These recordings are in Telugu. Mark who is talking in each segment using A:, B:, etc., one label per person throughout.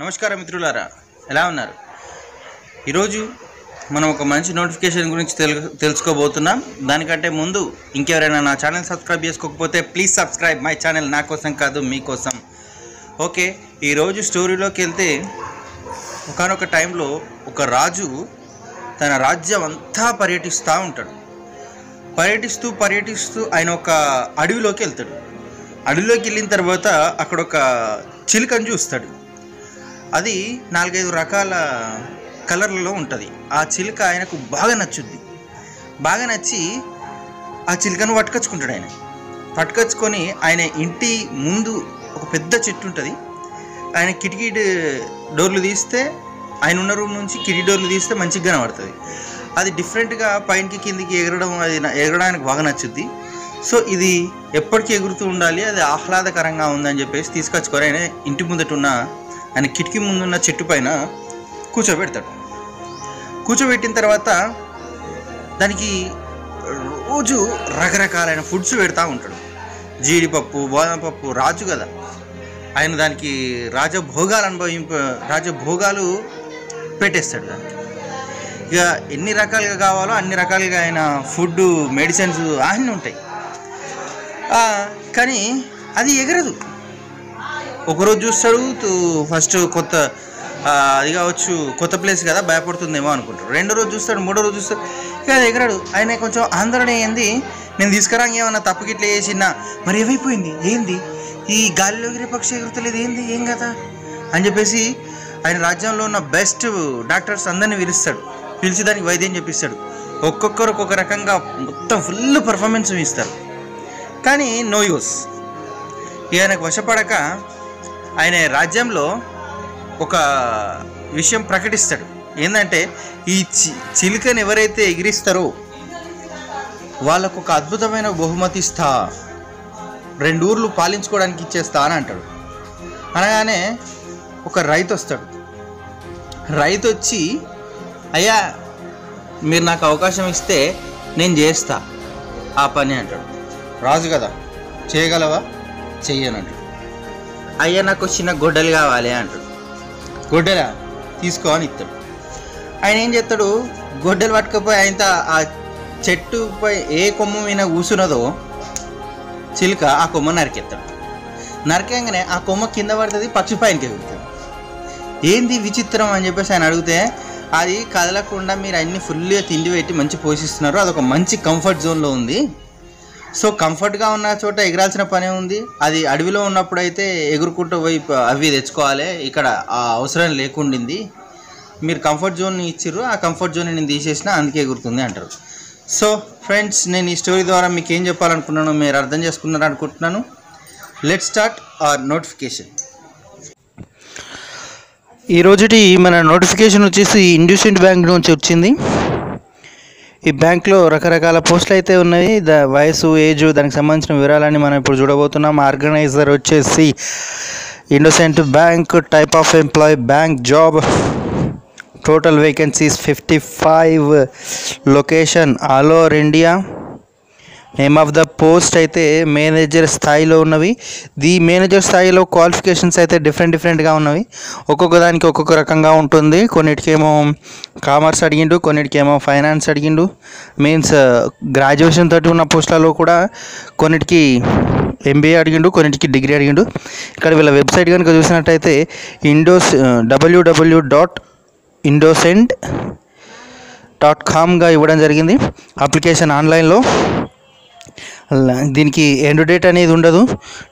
A: నమస్కారం మిత్రులారా ఎలా ఉన్నారు? ఈరోజు మనం ఒక మంచి నోటిఫికేషన్ గురించి తెలు తెలుసుకోబోతున్నాం. దానికంటే ముందు ఇంకెవరైనా నా ఛానల్ సబ్స్క్రైబ్ చేసుకోకపోతే ప్లీజ్ సబ్స్క్రైబ్ మై ఛానల్ నా కోసం కాదు మీకోసం ఓకే ఈరోజు స్టోరీలోకి వెళ్తే ఒకనొక టైంలో ఒక రాజు తన రాజ్యం అంతా పర్యటిస్తూ ఉంటాడు. పర్యటిస్తూ పర్యటిస్తూ ఆయన ఒక అడవిలోకి వెళ్తాడు. అడవిలోకి వెళ్ళిన తర్వాత అక్కడ ఒక చిలుకను చూస్తాడు. అది నాలుగైదు రకాల కలర్లలో ఉంటుంది. ఆ చిలుక ఆయనకు బాగా నచ్చుద్ది. బాగా నచ్చి ఆ చిలుకను పట్టుకొచ్చుకుంటాడు ఆయన. పట్టుకొచ్చుకొని ఆయన ఇంటి ముందు ఒక పెద్ద చెట్టు ఉంటుంది. ఆయన కిటికీ డోర్లు తీస్తే ఆయన ఉన్న రూమ్ నుంచి కిటికీ డోర్లు తీస్తే మంచిగా కనబడుతుంది. అది డిఫరెంట్గా పైనకి కిందికి ఎగరడం అది ఎగరడానికి బాగా నచ్చుద్ది. సో ఇది ఎప్పటికీ ఎగురుతూ ఉండాలి. అది ఆహ్లాదకరంగా ఉందని చెప్పేసి తీసుకొచ్చుకోరు ఆయన ఇంటి ముందట ఉన్న ఆయన కిటికీ ముందున్న చెట్టు పైన కూర్చోబెడతాడు. కూర్చోబెట్టిన తర్వాత దానికి రోజు రకరకాలైన ఫుడ్స్ పెడతా ఉంటాడు. జీడిపప్పు బాదం పప్పు రాజు కదా. ఆయన దానికి రాజభోగాలు అనుభవింప రాజభోగాలు పెట్టేస్తాడు దానికి. ఇక ఎన్ని రకాలుగా కావాలో అన్ని రకాలుగా ఆయన ఫుడ్ మెడిసిన్స్ అన్నీ ఉంటాయి. కానీ అది ఎగరదు. ఒకరోజు చూస్తాడు ఫస్ట్ కొత్త అది కావచ్చు కొత్త ప్లేస్ కదా భయపడుతుందేమో అనుకుంటాడు. రెండో రోజు చూస్తాడు మూడో రోజు చూస్తాడు. ఇక ఎగరాడు. ఆయన కొంచెం ఆందోళన ఏంది నేను తీసుకురాంగ ఏమన్నా తప్పు గిట్ల చేసినా మరి ఏమైపోయింది? ఏంది? ఈ గాలిలో ఎగిరే పక్షి ఎగురుతలేదు ఏంది? ఏం కదా అని చెప్పేసి ఆయన రాజ్యంలో ఉన్న బెస్ట్ డాక్టర్స్ అందరిని పిలుస్తాడు. పిలిచి దానికి వైద్యం చెప్పిస్తాడు. ఒక్కొక్కరు ఒక్కొక్క రకంగా మొత్తం ఫుల్ పర్ఫార్మెన్స్ ఇస్తారు. కానీ నో యూస్ ఈయనకు వశపడక ఆయన రాజ్యంలో ఒక విషయం ప్రకటిస్తాడు. ఏంటంటే ఈ చి చిలుకను ఎవరైతే ఎగిరిస్తారో వాళ్ళకు ఒక అద్భుతమైన బహుమతి ఇస్తా రెండు ఊర్లు పాలించుకోవడానికి ఇచ్చేస్తా అని అంటాడు. అనగానే ఒక రైతు వస్తాడు. రైతు వచ్చి అయ్యా మీరు నాకు అవకాశం ఇస్తే నేను చేస్తా ఆ పని అంటాడు. రాజు కదా చేయగలవా? చెయ్యనంటాడు అయ్యా నాకు చిన్న గొడ్డలు కావాలి అంటాడు. గొడ్డలా? తీసుకో అని ఇస్తాడు. ఆయన ఏం చేస్తాడు? గొడ్డలు పట్టుకపోయి ఆయన ఆ చెట్టుపై ఏ కొమ్మ మీద కూసున్నదో చిలుక ఆ కొమ్మ నరికెత్తాడు నరకంగానే ఆ కొమ్మ కింద పడుతుంది పక్షి పైనకి ఎగురుతుంది. ఏంది విచిత్రం అని చెప్పేసి ఆయన అడిగితే అది కదలకుండా మీరు అన్ని ఫుల్గా తిండి పెట్టి మంచి పోషిస్తున్నారు అదొక మంచి కంఫర్ట్ జోన్లో ఉంది. సో కంఫర్ట్గా ఉన్న చోట ఎగరాల్సిన పనే ఉంది. అది అడవిలో ఉన్నప్పుడు అయితే ఎగురుకుంటూ పోయి అవి తెచ్చుకోవాలి. ఇక్కడ ఆ అవసరం లేకుండింది. మీరు కంఫర్ట్ జోన్ ఇచ్చిర్రు. ఆ కంఫర్ట్ జోన్ నేను తీసేసిన అందుకే ఎగురుతుంది అంటారు. సో ఫ్రెండ్స్ నేను ఈ స్టోరీ ద్వారా మీకు ఏం చెప్పాలనుకున్నాను మీరు అర్థం చేసుకున్నారు అనుకుంటున్నాను. లెట్ స్టార్ట్ ఆర్ నోటిఫికేషన్ ఈ రోజుటి మన నోటిఫికేషన్ వచ్చేసి ఇండ్యూసెంట్ బ్యాంక్ నుంచి వచ్చింది. ఈ బ్యాంక్లో రకరకాల పోస్టులు అయితే ఉన్నాయి. ద వయసు ఏజ్ దానికి సంబంధించిన వివరాలని మనం ఇప్పుడు చూడబోతున్నాం. ఆర్గనైజర్ వచ్చేసి ఇండోసెంట్ bank type of employ bank job. Total vacancies fifty five location all over India. Name of the post అయితే మేనేజర్ స్థాయిలో ఉన్నవి. ది మేనేజర్ స్థాయిలో క్వాలిఫికేషన్స్ అయితే డిఫరెంట్ డిఫరెంట్గా ఉన్నవి. ఒక్కొక్క దానికి ఒక్కొక్క రకంగా ఉంటుంది. కొన్నిటికేమో కామర్స్ అడిగిండు కొన్నిటికేమో ఫైనాన్స్ అడిగిండు. మీన్స్ గ్రాడ్యుయేషన్ uh, తోటి ఉన్న పోస్టులలో కూడా కొన్నిటికి ఎంబీఏ అడిగిండు కొన్నిటికి డిగ్రీ అడిగిండు. ఇక్కడ వీళ్ళ వెబ్సైట్ కనుక చూసినట్టయితే ఇండోస్ డబ్ల్యూడబ్ల్యూ డాట్ ఇండోసెంట్ డాట్ కామ్గా ఇవ్వడం జరిగింది. అప్లికేషన్ ఆన్లైన్లో దీనికి ఎండ్ డేట్ అనేది ఉండదు.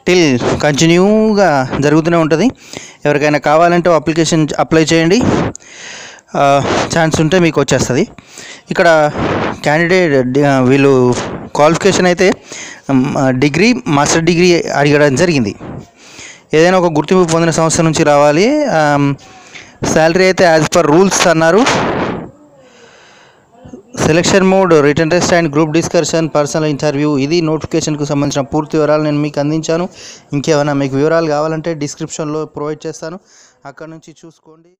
A: టిల్ కంటిన్యూగా జరుగుతూనే ఉంటుంది. ఎవరికైనా కావాలంటే అప్లికేషన్ అప్లై చేయండి. ఛాన్స్ ఉంటే మీకు వచ్చేస్తుంది. ఇక్కడ క్యాండిడేట్ వీళ్ళు క్వాలిఫికేషన్ అయితే డిగ్రీ మాస్టర్ డిగ్రీ అడగడం జరిగింది. ఏదైనా ఒక గుర్తింపు పొందిన సంస్థ నుంచి రావాలి. శాలరీ అయితే యాజ్ పర్ రూల్స్ అన్నారు. Selection mode written test and group discussion personal interview. ఇది నోటిఫికేషన్కు సంబంధించిన పూర్తి వివరాలు నేను మీకు అందించాను. ఇంకేమైనా మీకు వివరాలు కావాలంటే డిస్క్రిప్షన్లో ప్రొవైడ్ చేస్తాను. అక్కడ నుంచి చూసుకోండి.